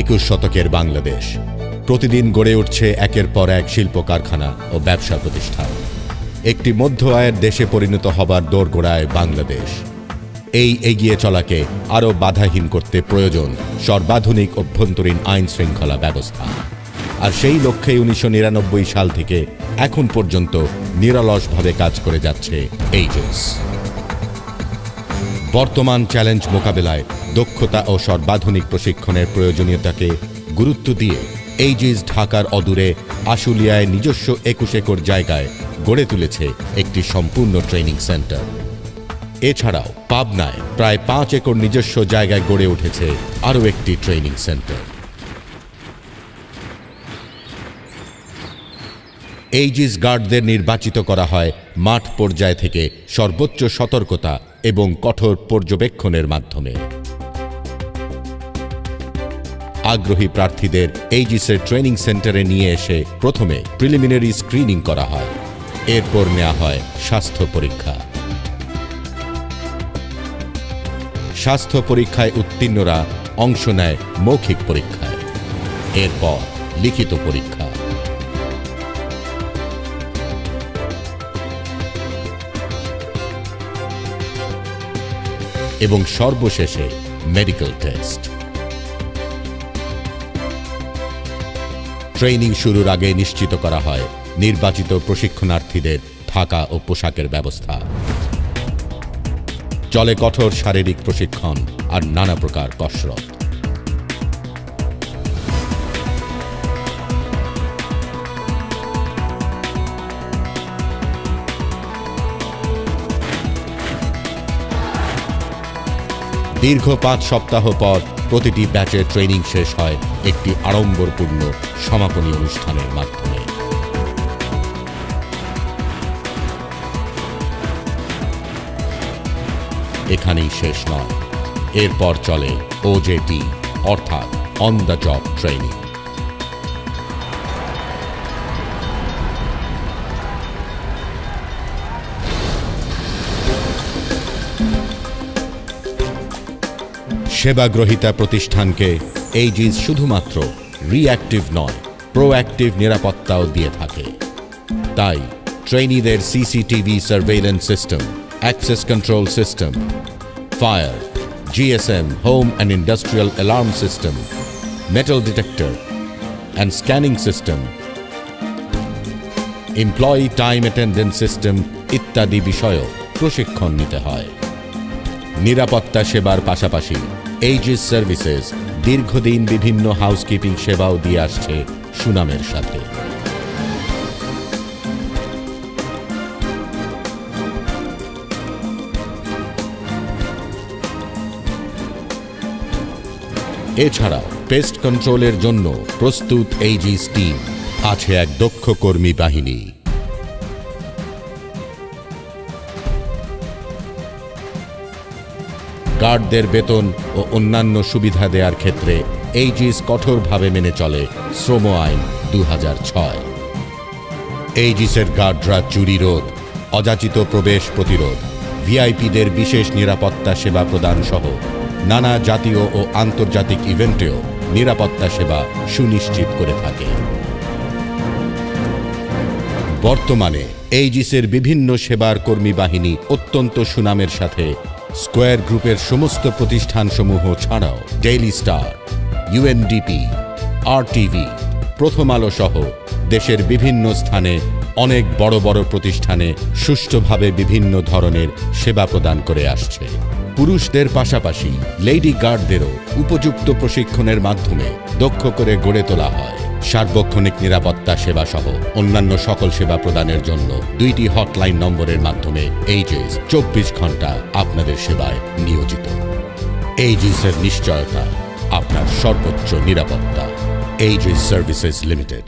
একুশ শতকের বাংলাদেশ। প্রতিদিন গড়ে উঠছে একের পর এক শিল্প কারখানা ও ব্যবসা প্রতিষ্ঠান। একটি মধ্য আয়ের দেশে পরিণত হবার দোরগোড়ায় বাংলাদেশ। এই এগিয়ে চলাকে আরও বাধাহীন করতে প্রয়োজন সর্বাধুনিক অভ্যন্তরীণ আইন শৃঙ্খলা ব্যবস্থা। আর সেই লক্ষ্যে উনিশশো নিরানব্বই সাল থেকে এখন পর্যন্ত নিরলসভাবে কাজ করে যাচ্ছে এইজেস বর্তমান চ্যালেঞ্জ মোকাবেলায় দক্ষতা ও সর্বাধুনিক প্রশিক্ষণের প্রয়োজনীয়তাকে গুরুত্ব দিয়ে এইজিস ঢাকার অদূরে আশুলিয়ায় নিজস্ব একুশ একর জায়গায় গড়ে তুলেছে একটি সম্পূর্ণ ট্রেনিং সেন্টার। এছাড়াও পাবনায় প্রায় পাঁচ একর নিজস্ব জায়গায় গড়ে উঠেছে আরও একটি ট্রেনিং সেন্টার। এইজিস গার্ডদের নির্বাচিত করা হয় মাঠ পর্যায় থেকে সর্বোচ্চ সতর্কতা এবং কঠোর পর্যবেক্ষণের মাধ্যমে। আগ্রহী প্রার্থীদের এইজিসের ট্রেনিং সেন্টারে নিয়ে এসে প্রথমে প্রিলিমিনারি স্ক্রিনিং করা হয়। এরপর নেওয়া হয় স্বাস্থ্য পরীক্ষা। স্বাস্থ্য পরীক্ষায় উত্তীর্ণরা অংশ নেয় মৌখিক পরীক্ষায়। এরপর লিখিত পরীক্ষা। এবং সর্বশেষে মেডিকেল টেস্ট ট্রেনিং শুরুর আগে নিশ্চিত করা হয়, নির্বাচিত প্রশিক্ষণার্থীদের থাকা ও পোশাকের ব্যবস্থা। চলে কঠোর শারীরিক প্রশিক্ষণ আর নানা প্রকার কসরত। দীর্ঘ পাঁচ সপ্তাহ পর প্রতিটি ব্যাচে ট্রেনিং শেষ হয় একটি আড়ম্বরপূর্ণ সমাপনী অনুষ্ঠানের মাধ্যমে। এখানেই শেষ নয়। এরপর চলে ওজেটি অর্থাৎ অন দ্য জব ট্রেনিং সেবাগ্রহিতা প্রতিষ্ঠানকে এই এইজিস শুধুমাত্র রিঅ্যাক্টিভ নয় প্রোঅ্যাক্টিভ নিরাপত্তাও দিয়ে থাকে। তাই ট্রেনিদের CCTV surveillance system access control system fire GSM home and industrial alarm system metal detector and scanning system employee time attendance system ইত্যাদি বিষয়েও প্রশিক্ষণ নিতে হয়। নিরাপত্তা সেবার পাশাপাশি এইজিস সার্ভিসেস দীর্ঘদিন বিভিন্ন হাউসকিপিং সেবাও দিয়ে আসছে সুনামের সাথে। এছাড়াও পেস্ট কন্ট্রোলের জন্য প্রস্তুত এইজিস টিম আছে এক দক্ষ কর্মী বাহিনী। গার্ডদের বেতন ও অন্যান্য সুবিধা দেওয়ার ক্ষেত্রে এইজিস কঠোরভাবে মেনে চলে শ্রম আইন দু এইজিসের গার্ডরা চুরি রোধ, অযাচিত প্রবেশ প্রতিরোধ, ভিআইপিদের বিশেষ নিরাপত্তা সেবা প্রদান সহ নানা জাতীয় ও আন্তর্জাতিক ইভেন্টেও নিরাপত্তা সেবা সুনিশ্চিত করে থাকে। বর্তমানে এইজিসের বিভিন্ন সেবার কর্মী বাহিনী অত্যন্ত সুনামের সাথে স্কোয়ার গ্রুপের সমস্ত প্রতিষ্ঠানসমূহ ছাড়াও ডেইলি স্টার ইউএনডিপি আরটিভি প্রথম আলো সহ দেশের বিভিন্ন স্থানে অনেক বড় বড় প্রতিষ্ঠানে সুষ্ঠুভাবে বিভিন্ন ধরনের সেবা প্রদান করে আসছে। পুরুষদের পাশাপাশি লেডি গার্ডদেরও উপযুক্ত প্রশিক্ষণের মাধ্যমে দক্ষ করে গড়ে তোলা হয়। সার্বক্ষণিক নিরাপত্তা সেবা সহ অন্যান্য সকল সেবা প্রদানের জন্য দুইটি হটলাইন নম্বরের মাধ্যমে এইচএস চব্বিশ ঘণ্টা আপনাদের সেবায় নিয়োজিত। এইজেসের নিশ্চয়তা আপনার সর্বোচ্চ নিরাপত্তা। HS services limited